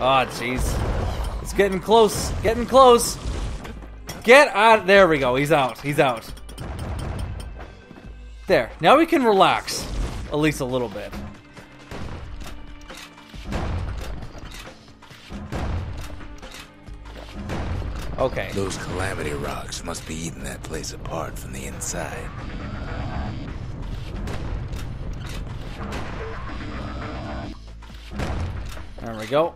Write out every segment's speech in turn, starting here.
Oh, jeez. It's getting close. Getting close. Get out. There we go. He's out. He's out. There. Now we can relax. At least a little bit. Okay. Those calamity rocks must be eating that place apart from the inside. There we go.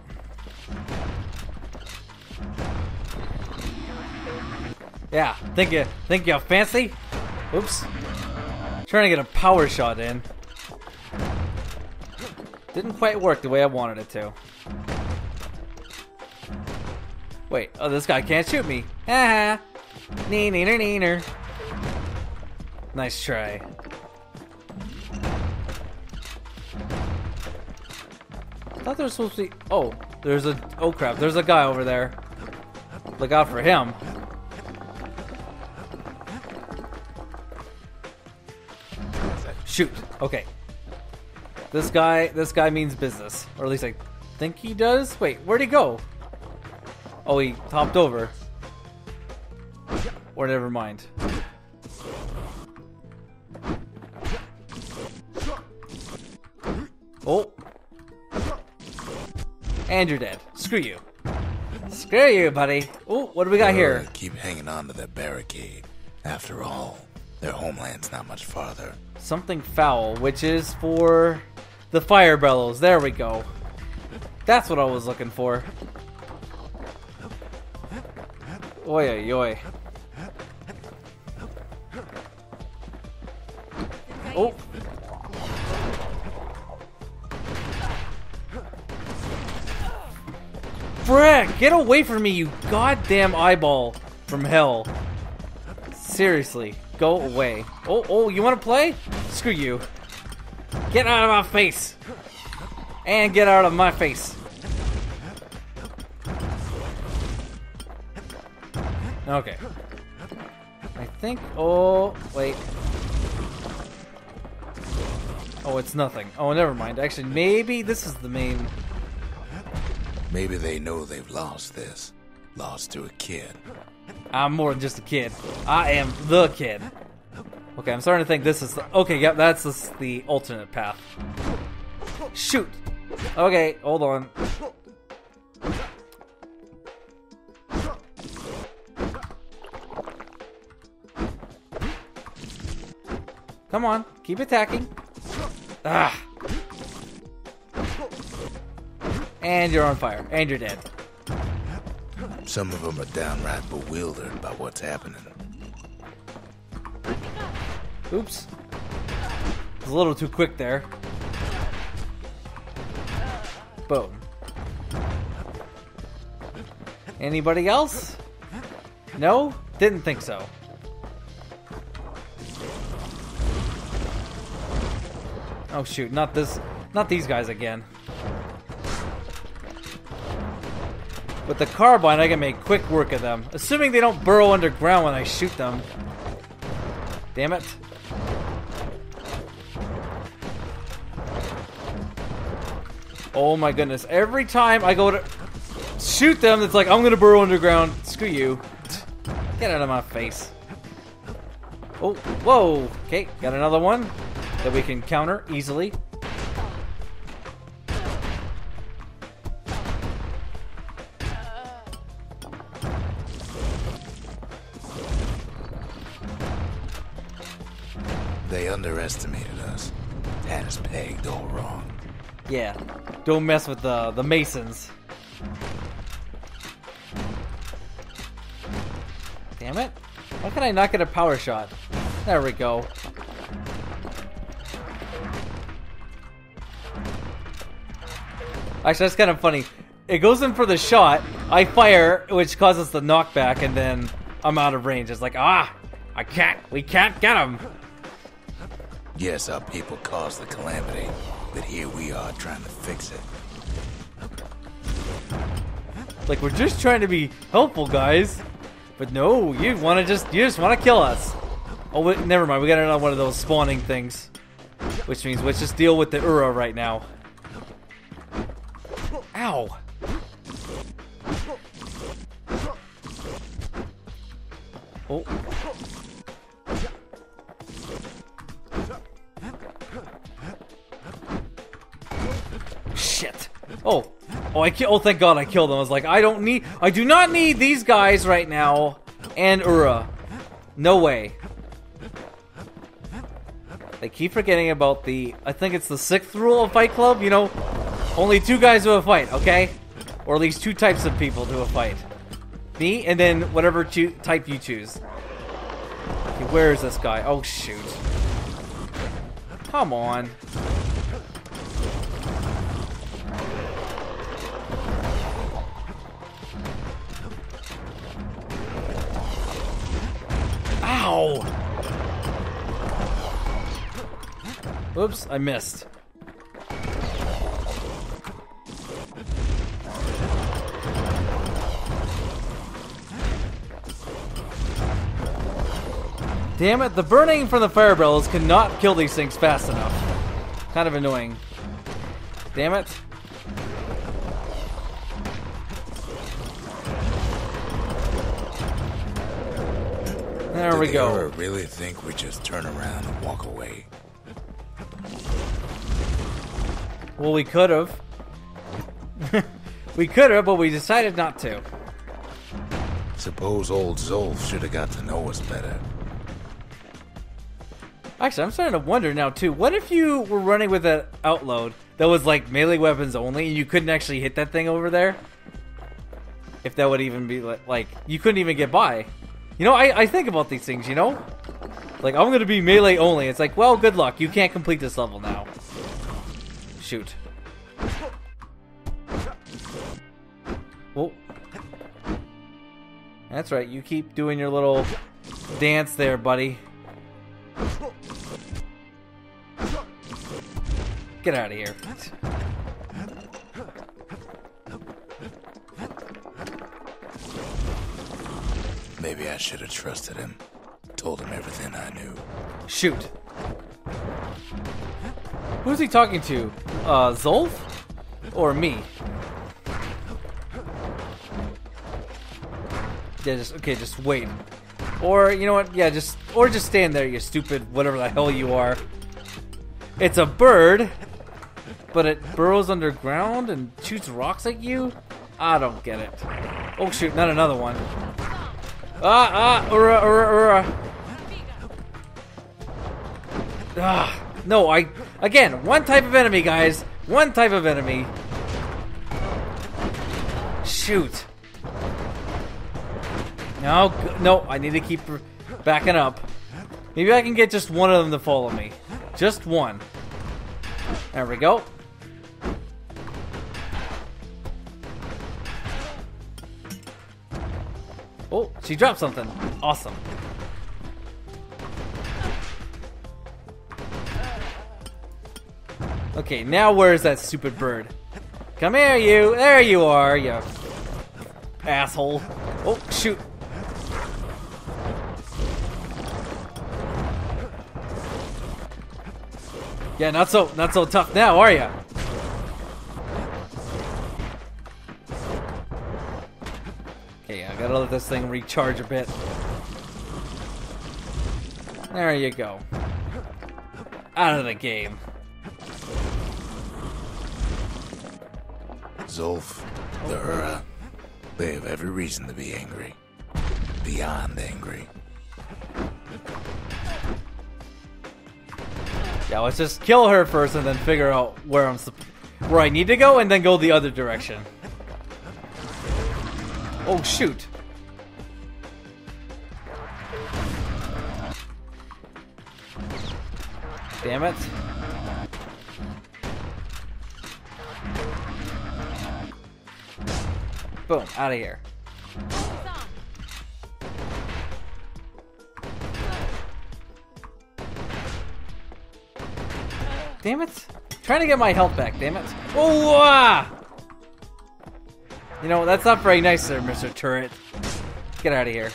Yeah, think you think you're fancy? Oops. Trying to get a power shot in. Didn't quite work the way I wanted it to. Wait, oh this guy can't shoot me. Haha. Nee neener neener. Nice try. I thought there was supposed to be. Oh, there's a. Oh crap! There's a guy over there. Look out for him. Shoot. Okay. This guy. This guy means business, or at least I think he does. Wait, where'd he go? Oh, he topped over. Or never mind. Oh, and you're dead. Screw you. Screw you, buddy. Oh, what do we got here? Keep hanging on to that barricade. After all, their homeland's not much farther. Something foul, which is for the fire bellows. There we go. That's what I was looking for. Oi, oi, oi. Oh. Frick! Get away from me, you goddamn eyeball from hell. Seriously, go away. Oh, oh, you want to play? Screw you. Get out of my face. And get out of my face. Okay. I think. Oh, wait. Oh, it's nothing. Oh, never mind. Actually, maybe this is the main. Maybe they know they've lost this. Lost to a kid. I'm more than just a kid. I am the kid. Okay, I'm starting to think this is the, okay. Yep, that's the, the alternate path. Shoot. Okay, hold on. Come on, keep attacking. Ah. And you're on fire. And you're dead. Some of them are downright bewildered by what's happening. Oops. It's a little too quick there. Boom. Anybody else? No? Didn't think so. Oh shoot, not this not these guys again. With the carbine, I can make quick work of them. Assuming they don't burrow underground when I shoot them. Damn it. Oh my goodness. Every time I go to shoot them, it's like, I'm gonna burrow underground. Screw you. Get out of my face. Oh, whoa. Okay, got another one that we can counter easily. Don't mess with the the masons. Damn it. Why can I not get a power shot? There we go. Actually, that's kind of funny. It goes in for the shot, I fire, which causes the knockback, and then I'm out of range. It's like, ah, I can't, we can't get him. Yes, our people caused the calamity, but here we are trying to fix it. Like we're just trying to be helpful, guys. But no, you want to just you just want to kill us. Oh, wait, never mind. We got another one of those spawning things, which means let's just deal with the Ura right now. Ow. Oh, Oh. Oh, I ki- oh, thank God I killed them. I was like, I don't need, I do not need these guys right now. And Ura. No way. They keep forgetting about the, I think it's the sixth rule of Fight Club, you know? Only two guys to a fight, okay? Or at least two types of people to a fight. Me, and then whatever type you choose. Okay, where is this guy? Oh, shoot. Come on. Ow! Oops, I missed. Damn it, the burning from the fire cannot kill these things fast enough. Kind of annoying. Damn it. There Did we go. Ura really think we just turn around and walk away? Well, we could have. we could have, but we decided not to. Suppose old Zulf should have got to know us better. Actually, I'm starting to wonder now too. What if you were running with an outload that was like melee weapons only, and you couldn't actually hit that thing over there? If that would even be like, like you couldn't even get by. You know, I, I think about these things. You know, like I'm gonna be melee only. It's like, well, good luck. You can't complete this level now. Shoot. Oh. That's right. You keep doing your little dance there, buddy. Get out of here. I should have trusted him. Told him everything I knew. Shoot. Who's he talking to? Uh, Zulf? Or me? Yeah, just, okay, just wait. Or, you know what, yeah, just, or just stand there, you stupid, whatever the hell you are. It's a bird, but it burrows underground and shoots rocks at you? I don't get it. Oh shoot, not another one. Ah, ah, ura, ura, ura. Ah, no, I again one type of enemy, guys. One type of enemy. Shoot. No, no, I need to keep backing up. Maybe I can get just one of them to follow me. Just one. There we go. Oh, she dropped something. Awesome. Okay, now where's that stupid bird? Come here, you! There you are, you asshole. Oh, shoot. Yeah, not so not so tough now, are ya? This thing recharge a bit. There you go. Out of the game. Zulf, the Ura, they have every reason to be angry. Beyond angry. Yeah, let's just kill her first and then figure out where I'm where I need to go and then go the other direction. Oh shoot. Damn it. Boom, out of here. Damn it. trying to get my health back, damn it. Oh, ah! You know, that's not very nice there, Mr. Turret. Get out of here.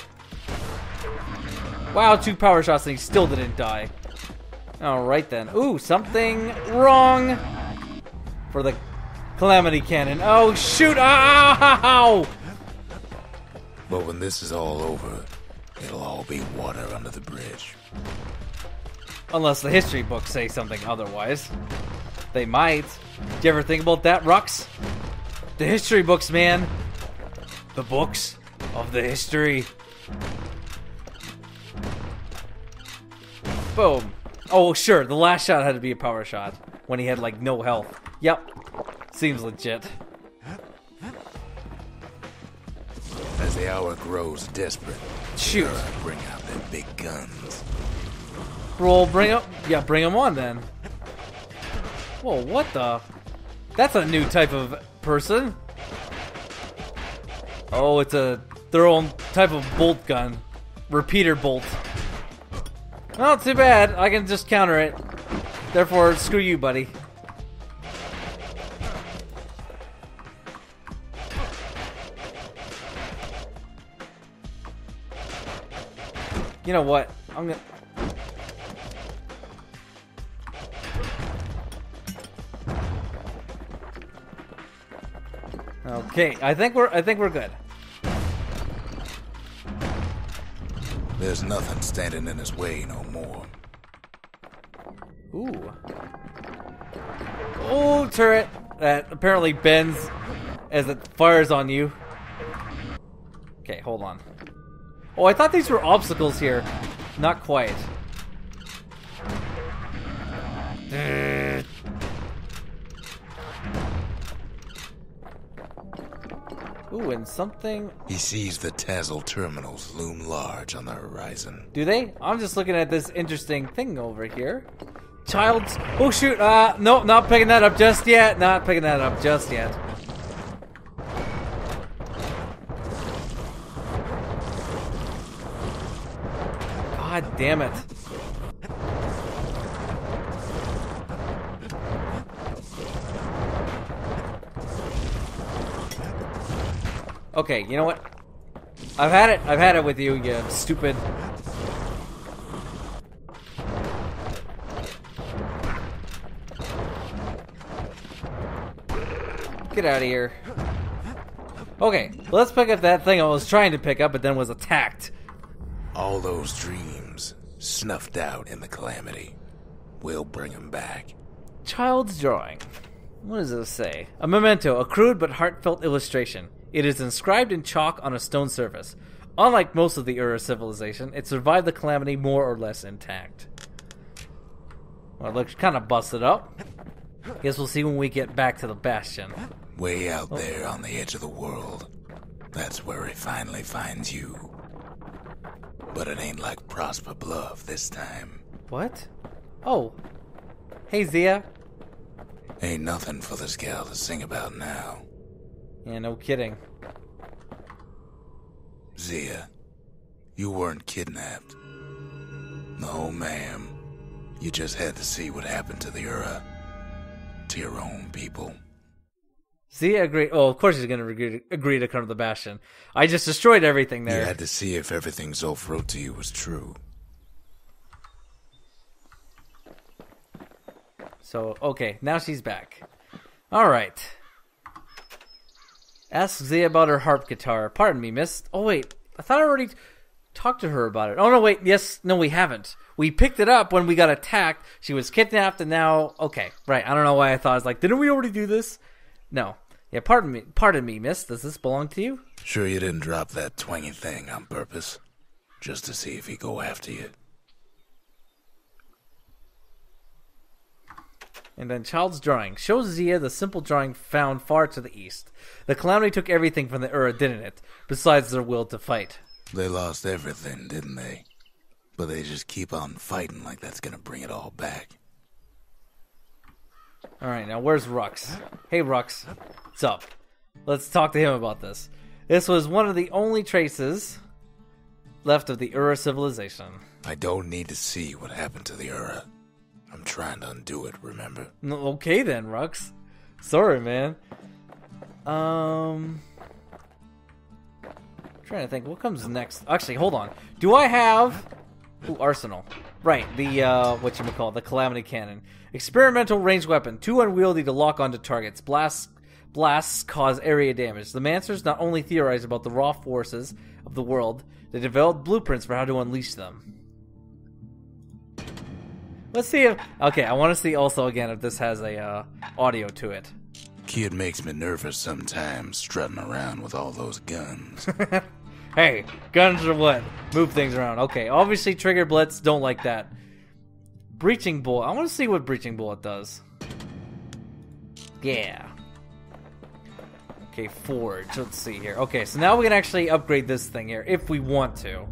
Wow, two power shots and he still didn't die. Alright then. Ooh, something wrong for the Calamity Cannon. Oh, shoot! Ow! But when this is all over, It'll all be water under the bridge. Unless the history books say something otherwise. They might. Do you ever think about that, Rucks? The history books, man. The books of the history. Boom. Oh, sure. The last shot had to be a power shot when he had like no health. Yep. Seems legit. As the hour grows desperate, Shoot. Bring out their big guns. Roll, bring up. Yeah, bring them on then. Whoa, what the? That's a new type of person. Oh, it's a their own type of bolt gun. Repeater bolt. Well, too bad. I can just counter it. Therefore, screw you, buddy. You know what? I'm gonna. Okay, I think we're I think we're good. There's nothing standing in his way no more. Ooh. Old turret that apparently bends as it fires on you. Okay, hold on. Oh, I thought these were obstacles here. Not quite. Ooh, and something. He sees the Tazal terminals loom large on the horizon. Do they? I'm just looking at this interesting thing over here. Child's. Oh shoot! Uh, no, not picking that up just yet. Not picking that up just yet. God damn it! Okay, you know what? I've had it. I've had it with you, you stupid. Get out of here. Okay, let's pick up that thing I was trying to pick up, but then was attacked. All those dreams snuffed out in the calamity. We'll bring them back. Child's drawing. What does this say? A memento, a crude but heartfelt illustration. It is inscribed in chalk on a stone surface. Unlike most of the Ura civilization, it survived the calamity more or less intact. Well, it looks kind of busted up. Guess we'll see when we get back to the Bastion. Way out there on the edge of the world. That's where he finally finds you. But it ain't like Prosper Bluff this time. What? Oh. Hey, Zia. Ain't nothing for this gal to sing about now. Yeah, no kidding. Zia, you weren't kidnapped. No, ma'am. You just had to see what happened to the Ura. Uh, to your own people. Zia agreed. Oh, of course he's going to agree, to come to the Bastion. I just destroyed everything there. You had to see if everything Zulf wrote to you was true. So, okay, now she's back. Alright. Ask Zia about her harp guitar. Pardon me, miss. Oh, wait. I thought I already talked to her about it. Oh, no, wait. Yes, no, we haven't. We picked it up when we got attacked. She was kidnapped, and now. Okay, right. I don't know why I thought. I was like, didn't we already do this? No. Yeah, pardon me. Pardon me, miss. Does this belong to you? Sure you didn't drop that twangy thing on purpose? Just to see if he go after you? And then Child's drawing shows Zia the simple drawing found far to the east. The calamity took everything from the Ura, didn't it? Besides their will to fight. They lost everything, didn't they? But they just keep on fighting like that's gonna bring it all back. Alright, now where's Rucks? Hey Rucks. What's up? Let's talk to him about this. This was one of the only traces left of the Ura civilization. I don't need to see what happened to the Ura. I'm trying to undo it, remember? Okay then, Rucks. Sorry, man. Um, trying to think what comes next. Actually, hold on. Do I have? Ooh, arsenal. Right, the uh, what you call the calamity cannon, experimental ranged weapon, too unwieldy to lock onto targets. Blast, blasts cause area damage. The Mancers not only theorized about the raw forces of the world, they developed blueprints for how to unleash them. Let's see if. Okay, I want to see also again if this has a uh, audio to it. Kid makes me nervous sometimes, strutting around with all those guns. hey, guns are what? Move things around. Okay, obviously Trigger Blitz don't like that. Breaching Bullet. I want to see what Breaching Bullet does. Yeah. Okay, Forge. Let's see here. Okay, so now we can actually upgrade this thing here if we want to.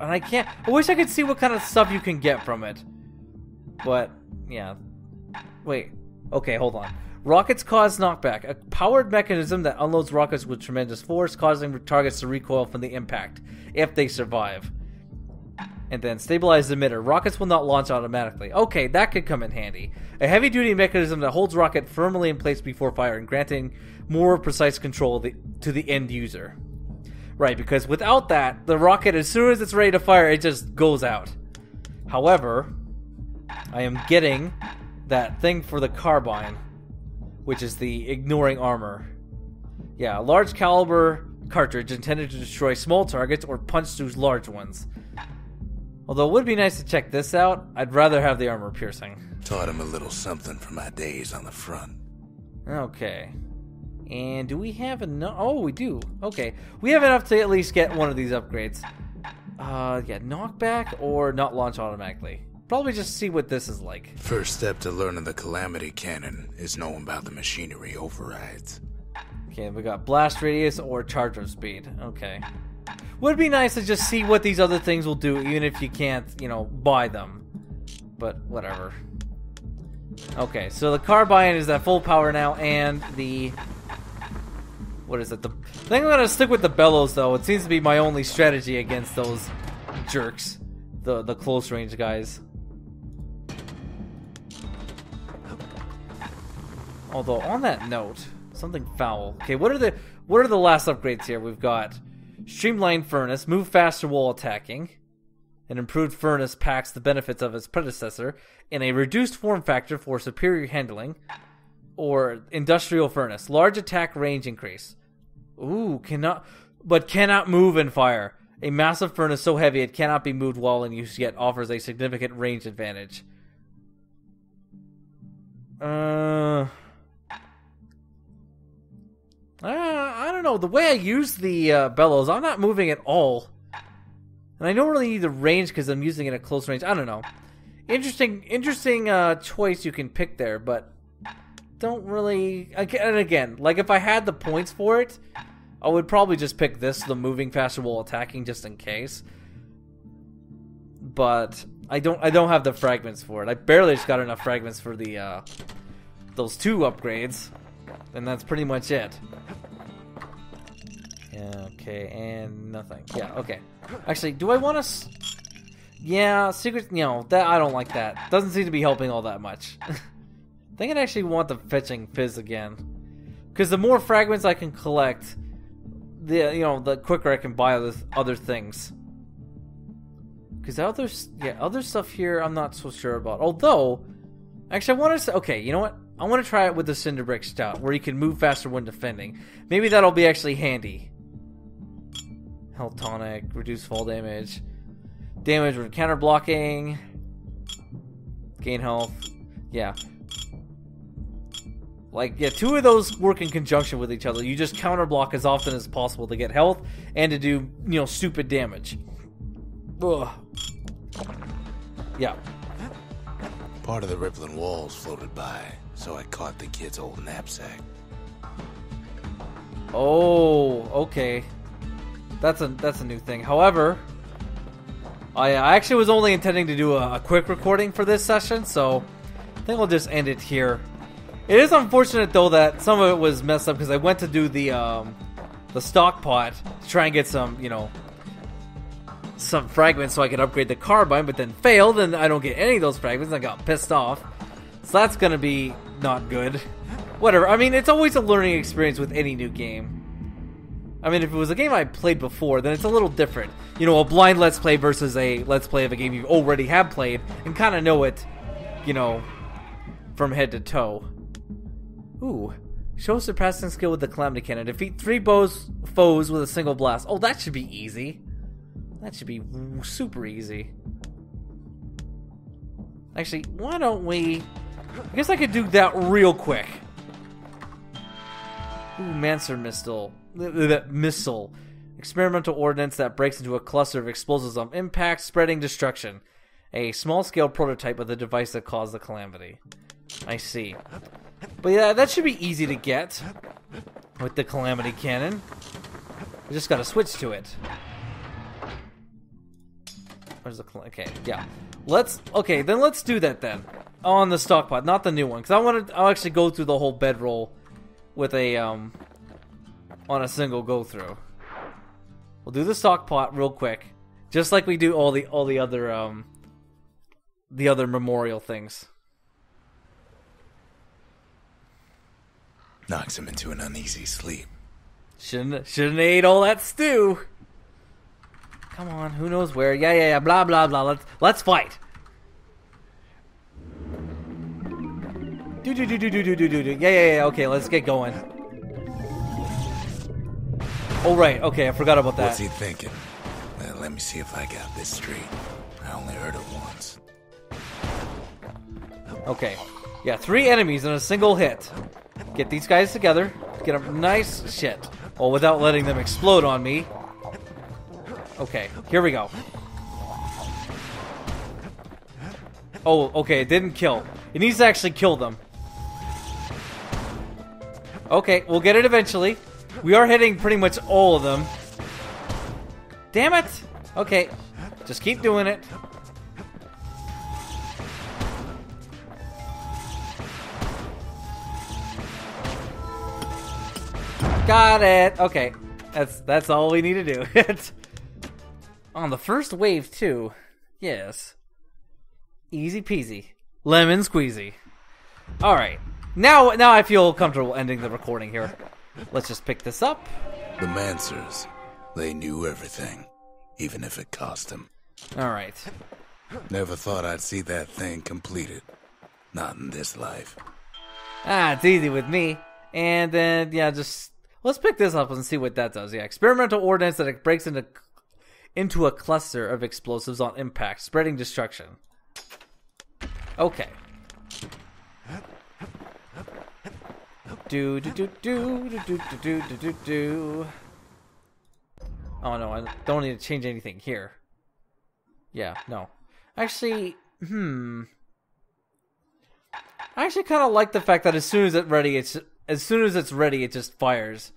And I can't. I wish I could see what kind of stuff you can get from it. But, yeah. Wait. Okay, hold on. Rockets cause knockback, a powered mechanism that unloads rockets with tremendous force, causing targets to recoil from the impact if they survive. And then stabilize the emitter. Rockets will not launch automatically. Okay, that could come in handy. A heavy duty mechanism that holds rocket firmly in place before firing, granting more precise control to the end user. Right, because without that, the rocket, as soon as it's ready to fire, it just goes out. However, I am getting that thing for the carbine, which is the ignoring armor. Yeah, a large caliber cartridge intended to destroy small targets or punch through large ones. Although it would be nice to check this out, I'd rather have the armor piercing. Taught him a little something from my days on the front. Okay. And do we have enough? Oh, we do. Okay. We have enough to at least get one of these upgrades. Uh, yeah, knockback or not launch automatically. Probably just see what this is like. First step to learning the Calamity Cannon is knowing about the machinery overrides. Okay, we got blast radius or charge of speed. Okay. Would be nice to just see what these other things will do, even if you can't, you know, buy them. But whatever. Okay, so the carbine is at full power now, and the what is it? The I think I'm gonna stick with the bellows though. It seems to be my only strategy against those jerks, the the close range guys. Although on that note, something foul. Okay, what are the what are the last upgrades here? We've got streamlined furnace, move faster while attacking. An improved furnace packs the benefits of its predecessor in a reduced form factor for superior handling. Or industrial furnace, large attack range increase. Ooh, cannot, but cannot move and fire. A massive furnace so heavy it cannot be moved while in use yet offers a significant range advantage. Uh, uh I don't know. The way I use the uh, bellows, I'm not moving at all. And I don't really need the range because I'm using it at close range. I don't know. Interesting, interesting uh, choice you can pick there, but don't really. And again, like if I had the points for it, I would probably just pick this, the moving faster while attacking, just in case. But I don't. I don't have the fragments for it. I barely just got enough fragments for the uh, those two upgrades, and that's pretty much it. Okay. And nothing. Yeah. Okay. Actually, do I want to? Yeah, secret. You know that I don't like that. Doesn't seem to be helping all that much. I think I actually want the fetching fizz again, because the more fragments I can collect, the you know the quicker I can buy other other things. Because other yeah other stuff here I'm not so sure about. Although, actually I want to say, okay you know what I want to try it with the Cinderbrick Stout where you can move faster when defending. Maybe that'll be actually handy. Health tonic, reduce fall damage, damage with counter blocking, gain health. Yeah, like, yeah, two of those work in conjunction with each other. You just counter block as often as possible to get health and to do, you know, stupid damage. Ugh. Yeah. Part of the rippling walls floated by, so I caught the kid's old knapsack. Oh, okay. That's a that's a new thing. However, I, I actually was only intending to do a, a quick recording for this session, so I think I'll just end it here. It is unfortunate though that some of it was messed up because I went to do the um, the stock pot to try and get some, you know, some fragments so I could upgrade the carbine, but then failed and I don't get any of those fragments. I got pissed off. So that's gonna be not good. Whatever. I mean, it's always a learning experience with any new game. I mean, if it was a game I played before, then it's a little different. You know, a blind let's play versus a let's play of a game you already have played and kind of know it, you know, from head to toe. Ooh. Show surpassing skill with the Calamity Cannon. Defeat three bows, foes with a single blast. Oh, that should be easy. That should be super easy. Actually, why don't we... I guess I could do that real quick. Ooh, Mancer Missile. That missile. Experimental ordnance that breaks into a cluster of explosives on impact, spreading destruction. A small-scale prototype of the device that caused the calamity. I see. But yeah, that should be easy to get with the Calamity Cannon. We just gotta switch to it. Where's the okay? Yeah, let's okay. Then let's do that then on the stock pot, not the new one, because I want to. I'll actually go through the whole bedroll with a um on a single go through. We'll do the stock pot real quick, just like we do all the all the other um the other memorial things. knocks him into an uneasy sleep. Shouldn't shouldn't ate all that stew. Come on, who knows where? Yeah, yeah, yeah. Blah blah blah. Let's let's fight. Do do do do do do do do. Yeah, yeah, yeah. Okay, let's get going. Oh right. Okay, I forgot about that. What's he thinking? Uh, let me see if I got this straight. I only heard it once. Okay. Yeah, three enemies in a single hit. Get these guys together. Get a nice shit. Well, without letting them explode on me. Okay, here we go. Oh, okay, it didn't kill. It needs to actually kill them. Okay, we'll get it eventually. We are hitting pretty much all of them. Damn it! Okay, just keep doing it. Got it. Okay, that's that's all we need to do. On the first wave too. Yes. Easy peasy, lemon squeezy. All right, now now I feel comfortable ending the recording here. Let's just pick this up. The Mancers. they knew everything, even if it cost them. All right. Never thought I'd see that thing completed. Not in this life. Ah, it's easy with me. And then yeah, just let's pick this up and see what that does. Yeah, experimental ordnance that breaks into into a cluster of explosives on impact, spreading destruction. Okay. Do do do do do do do do do. Oh no, I don't need to change anything here. Yeah, no. Actually, hmm. I actually kind of like the fact that as soon as it's ready, it's as soon as it's ready, it just fires.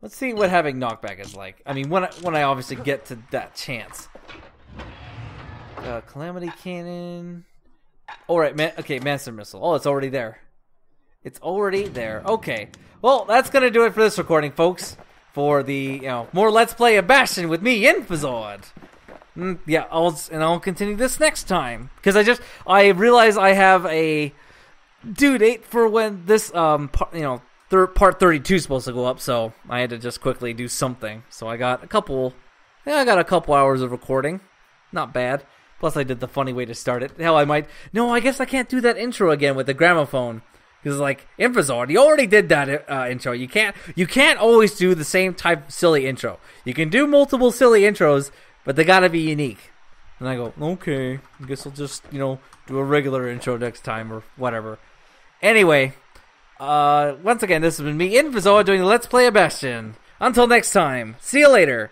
Let's see what having knockback is like. I mean, when I, when I obviously get to that chance. Uh, calamity cannon. All right, man. Okay, Mancer missile. Oh, it's already there. It's already there. Okay. Well, that's gonna do it for this recording, folks. For the you know more Let's Play of Bastion with me, Infesord. Mm, yeah, I'll and I'll continue this next time because I just I realize I have a due date for when this um you know third part 32 is supposed to go up so i had to just quickly do something so i got a couple yeah i got a couple hours of recording not bad plus i did the funny way to start it hell i might no i guess i can't do that intro again with the gramophone because like Infesord, you already did that uh, intro. You can't you can't always do the same type silly intro. You can do multiple silly intros, but they gotta be unique. And I go, okay, I guess I'll just you know do a regular intro next time or whatever. Anyway, uh, once again, this has been me, Infesord, doing the Let's Play a Bastion. Until next time, see you later,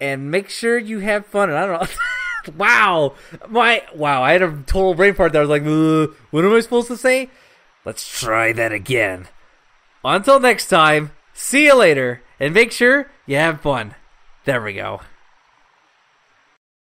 and make sure you have fun. And I don't know. wow, my wow, I had a total brain fart there. I was like, what am I supposed to say? Let's try that again. Until next time, see you later, and make sure you have fun. There we go.